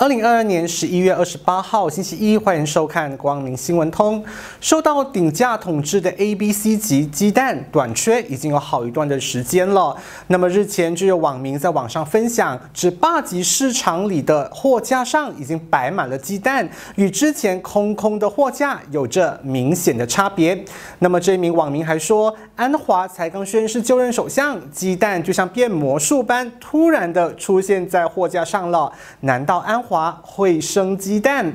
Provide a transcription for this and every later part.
二零二二年十一月二十八号星期一，欢迎收看光明新闻通。受到顶价统治的 A、B、C 级鸡蛋短缺已经有好一段的时间了。那么日前就有网民在网上分享，指霸级市场里的货架上已经摆满了鸡蛋，与之前空空的货架有着明显的差别。那么这一名网民还说，安华才刚宣誓就任首相，鸡蛋就像变魔术般突然的出现在货架上了。难道安？华会生鸡蛋，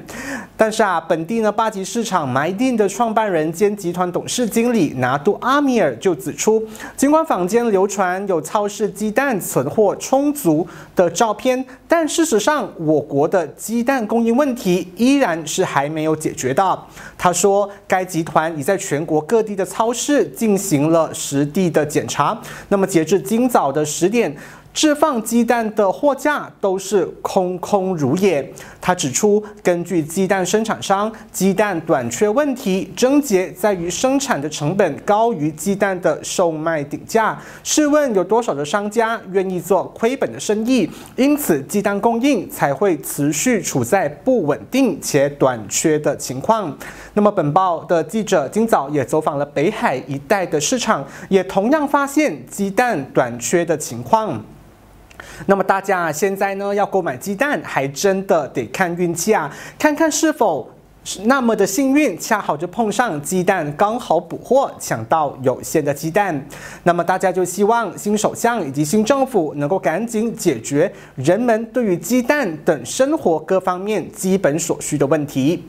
但是啊，本地呢八级市场买定的创办人兼集团董事经理拿杜阿米尔就指出，尽管坊间流传有超市鸡蛋存货充足的照片，但事实上我国的鸡蛋供应问题依然是还没有解决的。他说，该集团已在全国各地的超市进行了实地的检查，那么截至今早的十点。置放鸡蛋的货架都是空空如也。他指出，根据鸡蛋生产商，鸡蛋短缺问题症结在于生产的成本高于鸡蛋的售卖顶价。试问有多少的商家愿意做亏本的生意？因此，鸡蛋供应才会持续处在不稳定且短缺的情况。那么，本报的记者今早也走访了北海一带的市场，也同样发现鸡蛋短缺的情况。那么大家现在呢要购买鸡蛋，还真的得看运气啊，看看是否是那么的幸运，恰好就碰上鸡蛋刚好补货，抢到有限的鸡蛋。那么大家就希望新首相以及新政府能够赶紧解决人们对于鸡蛋等生活各方面基本所需的问题。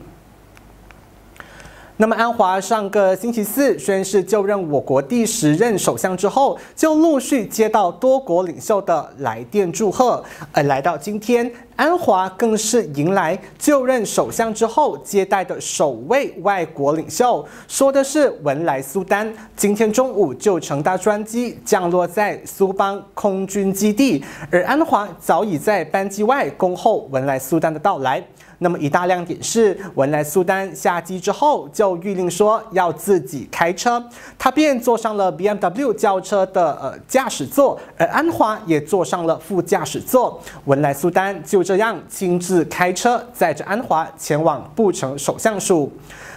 那么，安华上个星期四宣誓就任我国第十任首相之后，就陆续接到多国领袖的来电祝贺。呃来到今天，安华更是迎来就任首相之后接待的首位外国领袖，说的是文莱苏丹。今天中午就乘搭专机降落在苏邦空军基地，而安华早已在班机外恭候文莱苏丹的到来。那么一大亮点是，文莱苏丹下机之后就谕令说要自己开车，他便坐上了 BMW 轿车的呃驾驶座，而安华也坐上了副驾驶座。文莱苏丹就这样亲自开车载着安华前往布城首相署。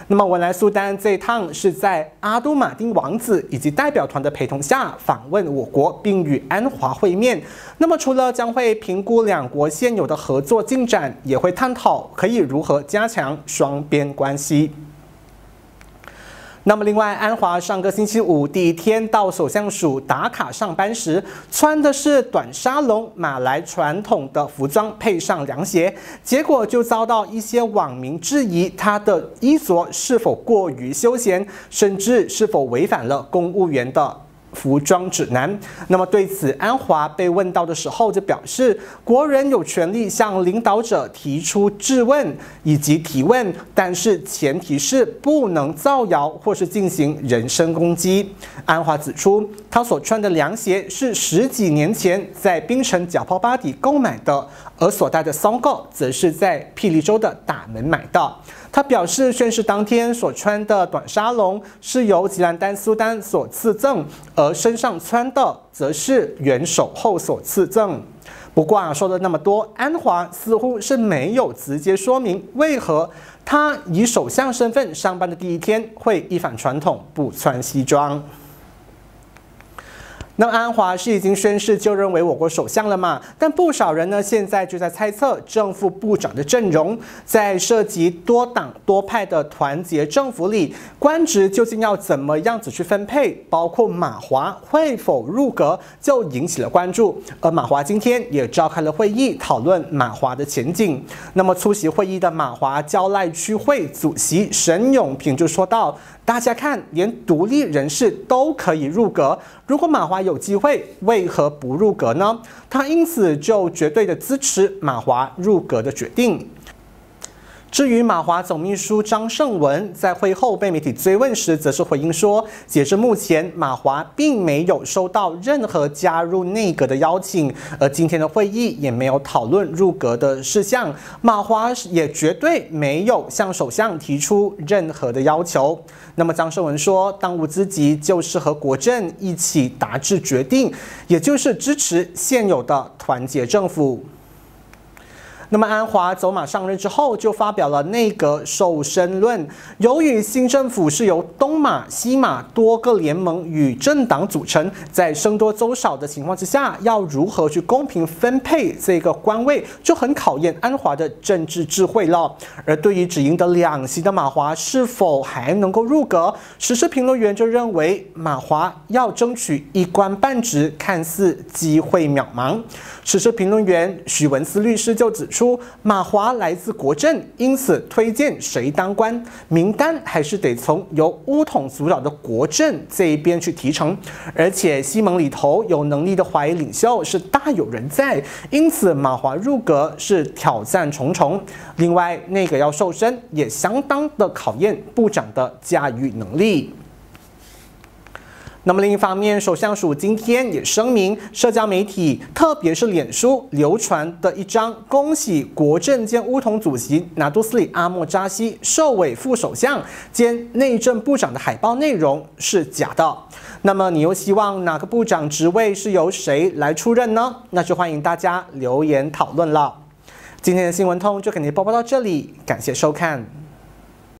那么文莱苏丹这一趟是在阿都马丁王子以及代表团的陪同下访问我国，并与安华会面。那么除了将会评估两国现有的合作进展，也会探讨可以如何加强双边关系。那么，另外，安华上个星期五第一天到首相署打卡上班时，穿的是短沙龙马来传统的服装，配上凉鞋，结果就遭到一些网民质疑他的衣着是否过于休闲，甚至是否违反了公务员的。服装指南。那么对此，安华被问到的时候就表示，国人有权利向领导者提出质问以及提问，但是前提是不能造谣或是进行人身攻击。安华指出，他所穿的凉鞋是十几年前在槟城脚泡巴底购买的，而所戴的 Songal 则是在霹雳州的大门买的。他表示，宣誓当天所穿的短纱龙是由吉兰丹苏丹所赐赠，而身上穿的则是元首后所赐赠。不过啊，说了那么多，安华似乎是没有直接说明为何他以首相身份上班的第一天会一反传统不穿西装。那安华是已经宣誓就任为我国首相了嘛？但不少人呢，现在就在猜测正副部长的阵容，在涉及多党多派的团结政府里，官职究竟要怎么样子去分配？包括马华会否入阁，就引起了关注。而马华今天也召开了会议，讨论马华的前景。那么出席会议的马华交赖区会主席沈永平就说道。大家看，连独立人士都可以入阁。如果马华有有机会，为何不入阁呢？他因此就绝对的支持马华入阁的决定。至于马华总秘书张胜文在会后被媒体追问时，则是回应说，截至目前，马华并没有收到任何加入内阁的邀请，而今天的会议也没有讨论入阁的事项，马华也绝对没有向首相提出任何的要求。那么张胜文说，当务之急就是和国政一起达至决定，也就是支持现有的团结政府。那么安华走马上任之后，就发表了内阁瘦身论。由于新政府是由东马、西马多个联盟与政党组成，在生多粥少的情况之下，要如何去公平分配这个官位，就很考验安华的政治智慧了。而对于只赢得两席的马华是否还能够入阁，时事评论员就认为马华要争取一官半职，看似机会渺茫。时事评论员许文思律师就指出，马华来自国政，因此推荐谁当官，名单还是得从由乌统主导的国政这一边去提成。而且西蒙里头有能力的华裔领袖是大有人在，因此马华入阁是挑战重重。另外，那个要瘦身，也相当的考验部长的驾驭能力。那么另一方面，首相署今天也声明，社交媒体，特别是脸书流传的一张恭喜国政兼乌统主席拿督斯里阿莫扎西受委副首相兼内政部长的海报内容是假的。那么你又希望哪个部长职位是由谁来出任呢？那就欢迎大家留言讨论了。今天的新闻通就给您播报到这里，感谢收看。